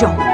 手